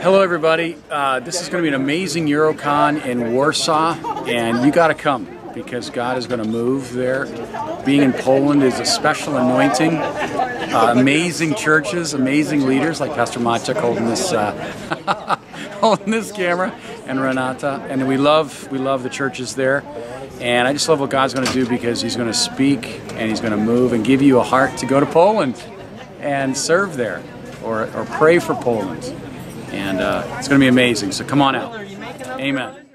Hello, everybody. Uh, this is going to be an amazing Eurocon in Warsaw, and you got to come because God is going to move there. Being in Poland is a special anointing. Uh, amazing churches, amazing leaders like Pastor Maciek holding this uh, holding this camera, and Renata, and we love we love the churches there. And I just love what God's going to do because He's going to speak and He's going to move and give you a heart to go to Poland and serve there or, or pray for Poland. And uh, it's going to be amazing. So come on out. Amen.